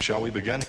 Shall we begin?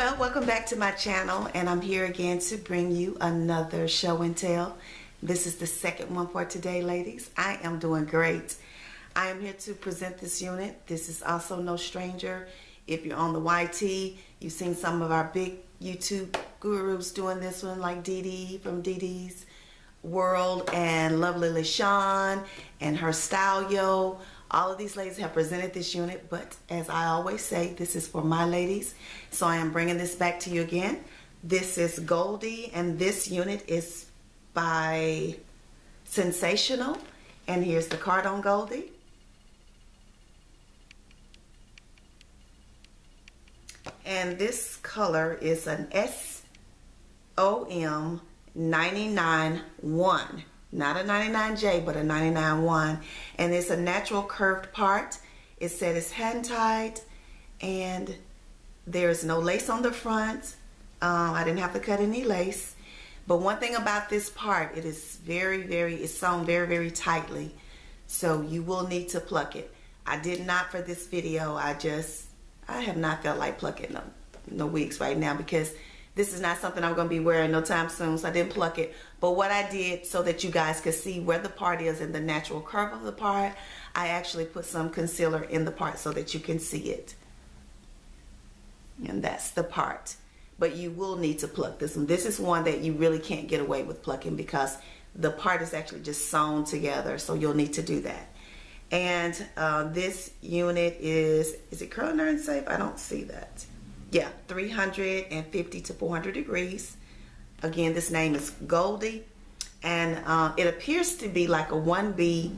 Well, welcome back to my channel, and I'm here again to bring you another show and tell. This is the second one for today, ladies. I am doing great. I am here to present this unit. This is also no stranger. If you're on the YT, you've seen some of our big YouTube gurus doing this one, like Dee Dee from Dee Dee's World and Lovely LaShawn and her Style Yo. All of these ladies have presented this unit, but as I always say, this is for my ladies. So I am bringing this back to you again. This is Goldie, and this unit is by Sensationnel. And here's the card on Goldie. And this color is an SOM 99-1. Not a 99J, but a 99-1. And it's a natural curved part. It said it's hand tied and there's no lace on the front. Um, I didn't have to cut any lace. But one thing about this part, it is very, very, it's sewn very, very tightly. So you will need to pluck it. I did not for this video. I just, I have not felt like plucking no, no wigs right now because this is not something I'm going to be wearing no time soon. So I didn't pluck it. But what I did so that you guys could see where the part is and the natural curve of the part, I actually put some concealer in the part so that you can see it. And that's the part. But you will need to pluck this one. This is one that you really can't get away with plucking because the part is actually just sewn together. So you'll need to do that. And uh, this unit is, is it curling iron safe? I don't see that. Yeah, 350 to 400 degrees. Again, this name is Goldie. And uh, it appears to be like a 1B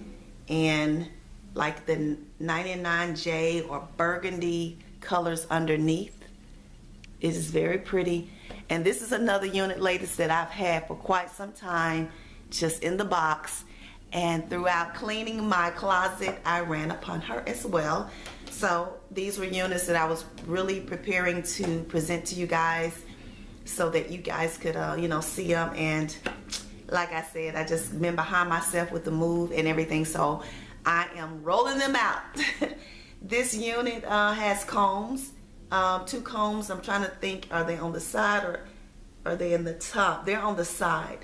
in like the 99J or burgundy colors underneath. It is very pretty. And this is another unit, ladies, that I've had for quite some time, just in the box. And throughout cleaning my closet, I ran upon her as well. So these were units that I was really preparing to present to you guys so that you guys could, uh, you know, see them. And like I said, I just been behind myself with the move and everything. So I am rolling them out. this unit uh, has combs, um, two combs. I'm trying to think, are they on the side or are they in the top? They're on the side.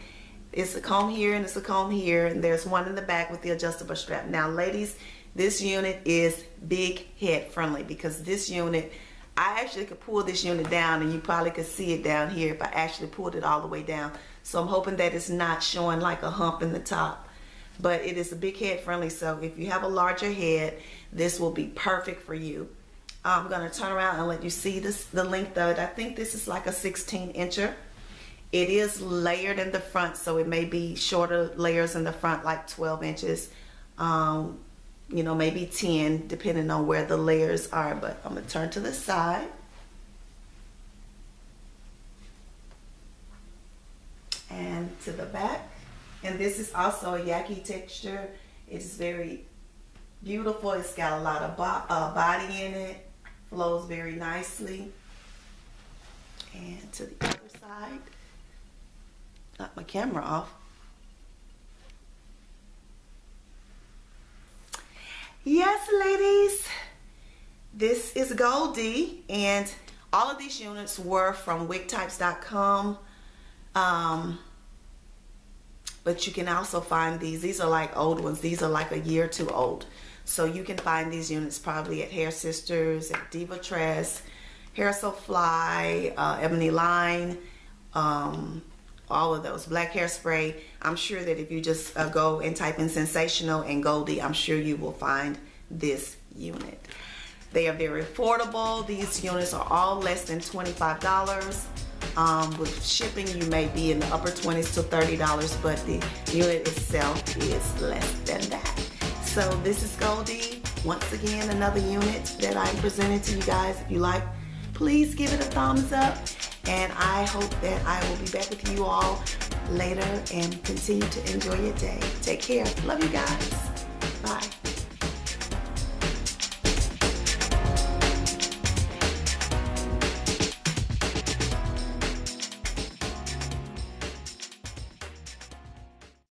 It's a comb here and it's a comb here and there's one in the back with the adjustable strap. Now ladies, this unit is big head friendly because this unit, I actually could pull this unit down and you probably could see it down here if I actually pulled it all the way down. So I'm hoping that it's not showing like a hump in the top. But it is a big head friendly, so if you have a larger head, this will be perfect for you. I'm gonna turn around and let you see this the length of it. I think this is like a 16 incher. It is layered in the front, so it may be shorter layers in the front, like 12 inches. Um, you know, maybe 10, depending on where the layers are. But I'm gonna turn to the side. And to the back. And this is also a yaki texture. It's very beautiful. It's got a lot of bo uh, body in it. Flows very nicely. And to the other side. Knock my camera off. Yes, ladies. This is Goldie, and all of these units were from wigtypes.com. Um, but you can also find these. These are like old ones. These are like a year or two old. So you can find these units probably at Hair Sisters, at Diva Tress, Hair So Fly, uh, Ebony Line, um, all of those. Black Hairspray. I'm sure that if you just uh, go and type in Sensationnel and Goldie, I'm sure you will find this unit. They are very affordable. These units are all less than $25. Um, with shipping, you may be in the upper 20s to $30, but the unit itself is less than that. So this is Goldie. once again another unit that I'm presenting to you guys. If you like, please give it a thumbs up. And I hope that I will be back with you all later and continue to enjoy your day. Take care. Love you guys. Bye.